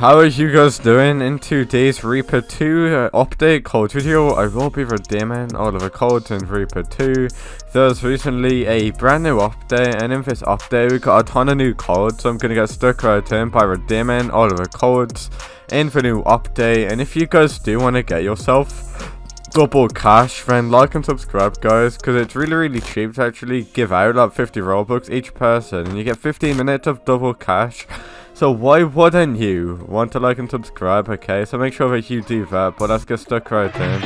How are you guys doing in today's Reaper 2 uh, update code video? I will be redeeming all of the codes in Reaper 2. There's recently a brand new update and in this update we got a ton of new codes so I'm gonna get stuck right in by redeeming all of the codes in the new update and if you guys do want to get yourself double cash then like and subscribe guys because it's really really cheap to actually give out like 50 robux each person and you get 15 minutes of double cash so why wouldn't you want to like and subscribe, okay? So make sure that you do that, but let's get stuck right in.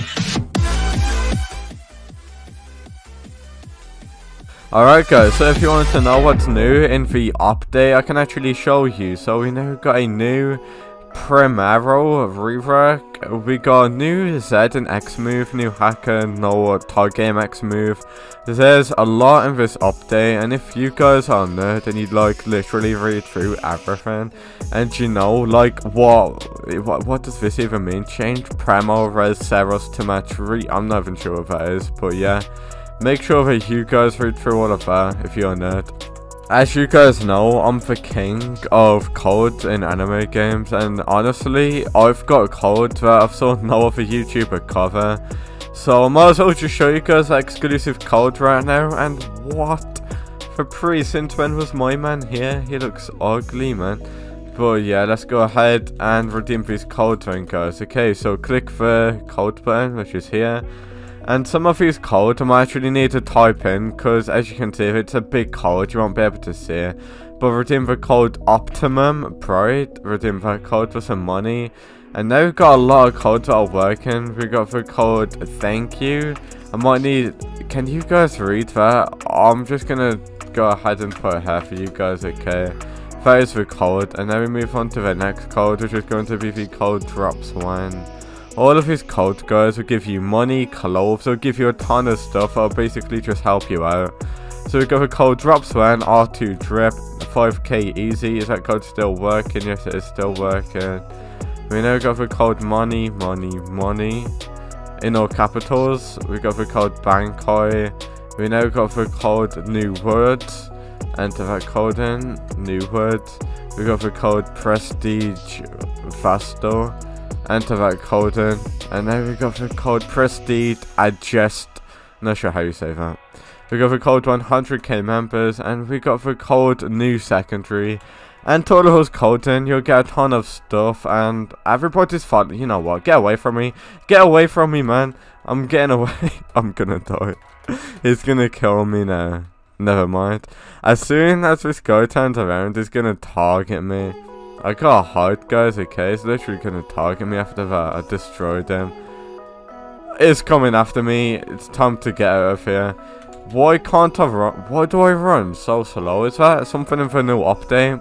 Alright guys, so if you wanted to know what's new in the update, I can actually show you. So we now got a new Primero rework. We got new Z and X move, new hacker, no tag X move. There's a lot in this update, and if you guys are nerd and you like literally read through everything, and you know, like what, what, what does this even mean? Change Premo Res Ceros to match re. I'm not even sure what that is, but yeah. Make sure that you guys read through all of that if you're a nerd. As you guys know, I'm the king of codes in anime games, and honestly, I've got codes that I've saw no other YouTuber cover. So I might as well just show you guys exclusive code right now, and what? For pre-since when was my man here? He looks ugly, man. But yeah, let's go ahead and redeem these codes then, guys. Okay, so click the code button, which is here. And some of these codes I might actually need to type in because as you can see if it's a big code you won't be able to see it. But redeem the code Optimum Pride, redeem that code for some money. And now we've got a lot of codes that are working. We've got the code thank you. I might need can you guys read that? I'm just gonna go ahead and put it here for you guys, okay? That is the code, and then we move on to the next code, which is going to be the code drops one. All of his codes, guys, will give you money, clothes, will give you a ton of stuff that'll basically just help you out. So we got the code drops when R2 drip, 5k easy. Is that code still working? Yes, it is still working. We now got the code money, money, money. In all capitals, we got the code Bankai. We now got the code new words. Enter that code in, new words. We got the code prestige vasto enter that code in, and then we got the code Prestige Adjust. Not sure how you say that. We got the code 100k members, and we got the code New Secondary. And total those codes in, you'll get a ton of stuff, and everybody's fun. You know what? Get away from me. Get away from me, man. I'm getting away. I'm gonna die. He's gonna kill me now. Never mind. As soon as this guy turns around, he's gonna target me. I got a heart, guys, okay? It's literally gonna target me after that. I destroyed them. It's coming after me. It's time to get out of here. Why can't I run? Why do I run so slow? Is that something in the new update?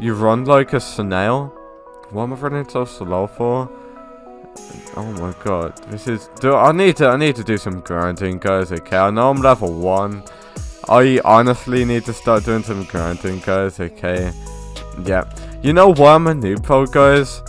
You run like a snail? What am I running so slow for? Oh my god. This is... Do I need to I need to do some grinding, guys, okay? I know I'm level 1. I honestly need to start doing some grinding, guys, okay? Yeah. You know why I'm a noob pro, guys?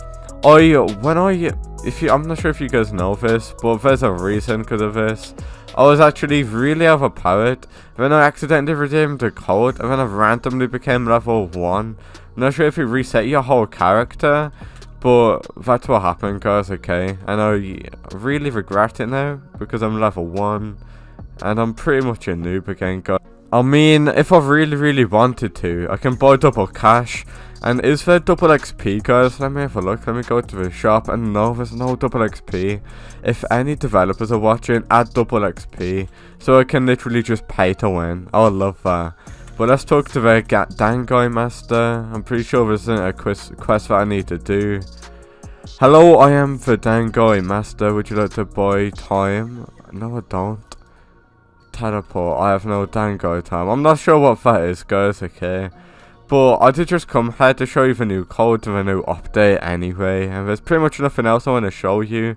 I, when I, if you, I'm not sure if you guys know this, but there's a reason because of this. I was actually really overpowered, then I accidentally redeemed a code, and then I randomly became level 1. I'm not sure if you reset your whole character, but that's what happened, guys, okay? And I really regret it now, because I'm level 1, and I'm pretty much a noob again, guys. I mean, if I really, really wanted to, I can buy double cash. And is there double XP, guys? Let me have a look. Let me go to the shop. And no, there's no double XP. If any developers are watching, add double XP. So I can literally just pay to win. I would love that. But let's talk to the Dangai Master. I'm pretty sure there's a quest, quest that I need to do. Hello, I am the Dangai Master. Would you like to buy time? No, I don't teleport. I have no Dango time. I'm not sure what that is, guys, okay? But I did just come here to show you the new code and the new update anyway. And there's pretty much nothing else I want to show you.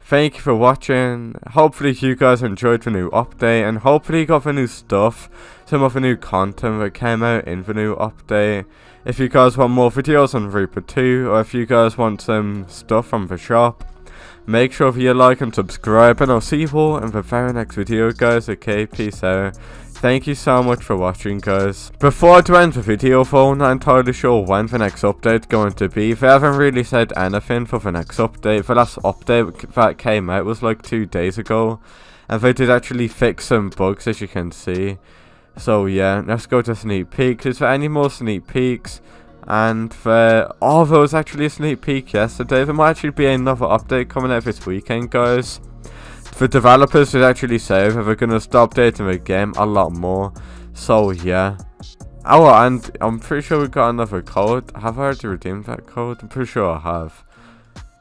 Thank you for watching. Hopefully you guys enjoyed the new update. And hopefully you got the new stuff. Some of the new content that came out in the new update. If you guys want more videos on Reaper 2. Or if you guys want some stuff from the shop Make sure you like and subscribe and I'll see you all in the very next video guys. Okay, peace out. Thank you so much for watching guys. Before I end the video though, I'm not entirely sure when the next update going to be. They haven't really said anything for the next update. The last update that came out was like two days ago. And they did actually fix some bugs as you can see. So yeah, let's go to sneak peeks. Is there any more sneak peeks? And there, oh, there was actually a sneak peek yesterday. There might actually be another update coming out this weekend, guys the developers did actually say that they're going to stop updating the game a lot more. So yeah. Oh, and I'm pretty sure we got another code. Have I already redeemed that code? I'm pretty sure I have.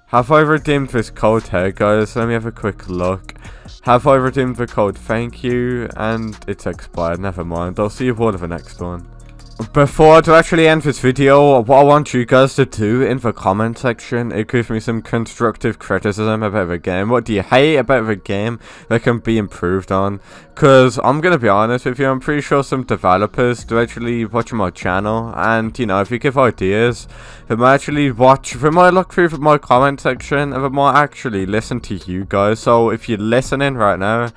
Have I redeemed this code here, guys? Let me have a quick look. Have I redeemed the code? Thank you. And it's expired. Never mind. I'll see you all in the next one. Before to actually end this video, what I want you guys to do in the comment section is give me some constructive criticism about the game. What do you hate about the game that can be improved on? Because I'm going to be honest with you, I'm pretty sure some developers do actually watch my channel. And, you know, if you give ideas, they might actually watch, they might look through my comment section and they might actually listen to you guys. So if you're listening right now,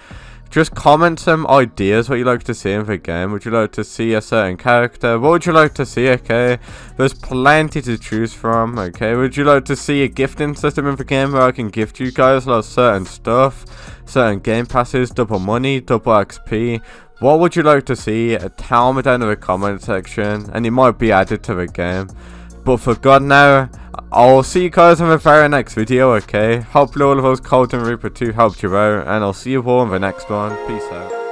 just comment some ideas what you'd like to see in the game. Would you like to see a certain character? What would you like to see, okay? There's plenty to choose from, okay? Would you like to see a gifting system in the game where I can gift you guys like certain stuff? Certain game passes, double money, double XP? What would you like to see? Tell me down in the comment section and it might be added to the game. But for God now, I'll see you guys in the very next video, okay? Hopefully all of those Cold and Reaper 2 helped you out, and I'll see you all in the next one. Peace out.